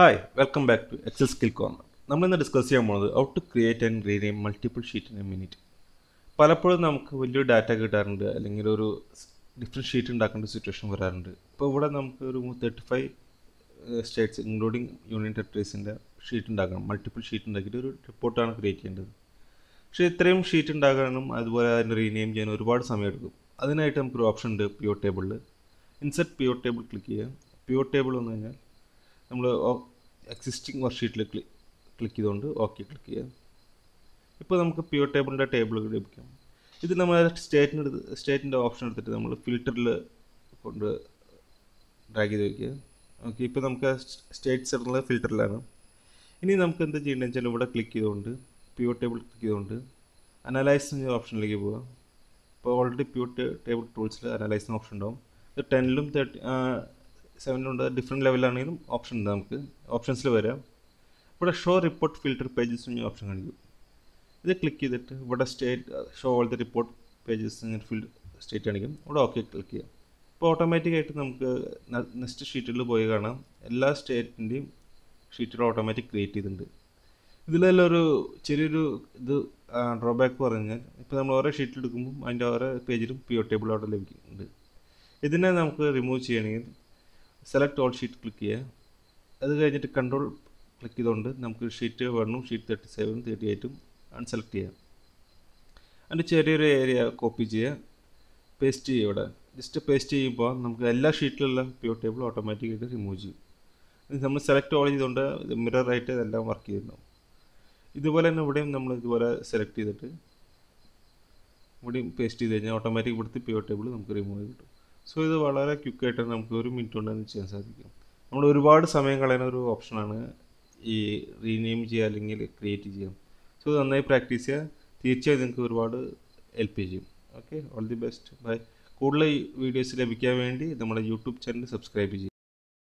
Hi welcome back to excel skill corner നമ്മൾ ഇന്ന് discuss ചെയ്യാൻ പോകുന്നത് how to create and rename multiple sheet in a minute പലപ്പോഴും നമുക്ക് വലിയൊരു ഡാറ്റ കിട്ടാറുണ്ട് അല്ലെങ്കിൽ ഒരു ഡിഫറെന്റ് ഷീറ്റ് ഉണ്ടാക്കേണ്ട സിറ്റുവേഷൻ വരാറുണ്ട്. ഇപ്പോൾ ഇവിടെ നമുക്ക് ഒരു thirty five states including union ടെറിട്ടറീസിന്റെ sheet ഉണ്ടാക്കണം. മൾട്ടിപ്പിൾ ഷീറ്റ് ഉണ്ടാക്കിയിട്ട് ഒരു റിപ്പോർട്ടാണ് ക്രിയേറ്റ് ചെയ്യേണ്ടത്. പക്ഷേ ഇത്രയും ഷീറ്റ് ഉണ്ടാക്കാനും അതുപോലെ അതിന് റീനെയിം ചെയ്യാൻ ഒരുപാട് സമയമെടുക്കും. അതിനായിട്ട് നമുക്കൊരു ഓപ്ഷൻ ഉണ്ട് പി ഒ ടേബിളിൽ ഇൻസെർട്ട് പി ടേബിൾ ക്ലിക്ക് ചെയ്യുക. പി ടേബിൾ വന്നു കഴിഞ്ഞാൽ നമ്മൾ എക്സിസ്റ്റിംഗ് വർക്ക്ഷീറ്റിൽ ക്ലിക്ക് ക്ലിക്ക് ചെയ്തുകൊണ്ട് ഓക്കെ ക്ലിക്ക് ചെയ്യാം. ഇപ്പോൾ നമുക്ക് പ്യുവർ ടേബിളിന്റെ ടേബിൾ ലഭിക്കും. ഇത് നമ്മൾ സ്റ്റേറ്റിന്റെ സ്റ്റേറ്റിന്റെ ഓപ്ഷൻ എടുത്തിട്ട് നമ്മൾ ഫിൽറ്ററിൽ കൊണ്ട് ഡ്രാഗ് ചെയ്ത് വയ്ക്കുക ഓക്കെ ഇപ്പോൾ നമുക്ക് സ്റ്റേറ്റ്സ് ഇടുന്നത് ഫിൽറ്ററിലാണ് ഇനി നമുക്ക് എന്താ ചെയ്യേണ്ടതെന്ന് വെച്ചാൽ ഇവിടെ ക്ലിക്ക് ചെയ്തുകൊണ്ട് പ്യുവർ ടേബിൾ ക്ലിക്ക് ചെയ്തുകൊണ്ട് അനലൈസ് ഓപ്ഷനിലേക്ക് പോവുക ഇപ്പോൾ ഓൾറെഡി പ്യുവർ ടേബിൾ ടൂൾസിൽ അനലൈസ് എന്ന ഓപ്ഷൻ ഉണ്ടാവും. ഇത് ടെന്നിലും തേർട്ടി സെവനിലും ഉണ്ട്. ഡിഫറെന്റ് ലെവലാണെങ്കിലും ഓപ്ഷൻ ഉണ്ട് നമുക്ക്. ഓപ്ഷൻസിൽ വരാം. ഇവിടെ ഷോ റിപ്പോർട്ട് ഫിൽറ്റർ പേജസ് എന്ന് ഓപ്ഷൻ കാണിക്കും. ഇത് ക്ലിക്ക് ചെയ്തിട്ട് ഇവിടെ state show all the report pages ഇങ്ങനെ ഫിൽ സ്റ്റേറ്റ് കാണിക്കും. ഇവിടെ ഓക്കെ ക്ലിക്ക് ചെയ്യാം. ഇപ്പോൾ ഓട്ടോമാറ്റിക്കായിട്ട് നമുക്ക് നെക്സ്റ്റ് ഷീറ്റിൽ പോയി കാണാം. എല്ലാ സ്റ്റേറ്റിന്റെയും ഷീറ്റുകൾ ഓട്ടോമാറ്റിക് ക്രിയേറ്റ് ചെയ്തിട്ടുണ്ട്. ഇതിലെല്ലാം ഒരു ചെറിയൊരു ഇത് ഡ്രോബാക്ക് പറഞ്ഞാൽ ഇപ്പോൾ നമ്മൾ ഓരോ ഷീറ്റിൽ എടുക്കുമ്പോൾ അതിന്റെ ഓരോ പേജിലും പി ഒ ടേബിൾ അവിടെ ലഭിക്കുന്നുണ്ട്. ഇതിനെ നമുക്ക് റിമൂവ് ചെയ്യണമെങ്കിൽ സെലക്ട് ഓൾ ഷീറ്റ് ക്ലിക്ക് ചെയ്യുക അത് കഴിഞ്ഞിട്ട് കൺട്രോൾ ക്ലിക്ക് ചെയ്തുകൊണ്ട് നമുക്ക് ഷീറ്റ് വണ്ണും ഷീറ്റ് തേർട്ടി സെവനും തേർട്ടി എയ്റ്റും അൺസെലക്ട് ചെയ്യാം. അതിന്റെ ചെറിയൊരു ഏരിയ കോപ്പി ചെയ്യുക പേസ്റ്റ് ചെയ്യുക ഇവിടെ. ജസ്റ്റ് പേസ്റ്റ് ചെയ്യുമ്പോൾ നമുക്ക് എല്ലാ ഷീറ്റിലുള്ള പ്യൂർ ടേബിൾ ഓട്ടോമാറ്റിക്കായിട്ട് റിമൂവ് ചെയ്യും. നമ്മൾ സെലക്ട് ഓൾ ചെയ്തുകൊണ്ട് മിററായിട്ട് ഇതെല്ലാം വർക്ക് ചെയ്യുന്നുണ്ടാവും ഇതുപോലെ തന്നെ ഇവിടെയും നമ്മൾ ഇതുപോലെ സെലക്ട് ചെയ്തിട്ട് ഇവിടെയും പേസ്റ്റ് ചെയ്ത് കഴിഞ്ഞാൽ ഓട്ടോമാറ്റിക് ഇവിടുത്തെ പ്യൂർ ടേബിൾ നമുക്ക് റിമൂവ് ചെയ്ത് കിട്ടും. സോ ഇത് വളരെ ക്വിക്കായിട്ട് നമുക്ക് ഒരു മിനിറ്റ് കൊണ്ട് തന്നെ ചെയ്യാൻ സാധിക്കും. നമ്മൾ ഒരുപാട് സമയം കളയുന്ന ഒരു ഓപ്ഷനാണ് ഈ റീനെയിം ചെയ്യുക അല്ലെങ്കിൽ ക്രിയേറ്റ് ചെയ്യാം സോ ഇത് നന്നായി പ്രാക്ടീസ് ചെയ്യുക. തീർച്ചയായും നിങ്ങൾക്ക് ഒരുപാട് ഹെൽപ്പ് ചെയ്യും. Okay all the best bye കൂടുതൽ വീഡിയോസ് ലഭിക്കാൻ വേണ്ടി നമ്മുടെ യൂട്യൂബ് ചാനൽ സബ്സ്ക്രൈബ് ചെയ്യും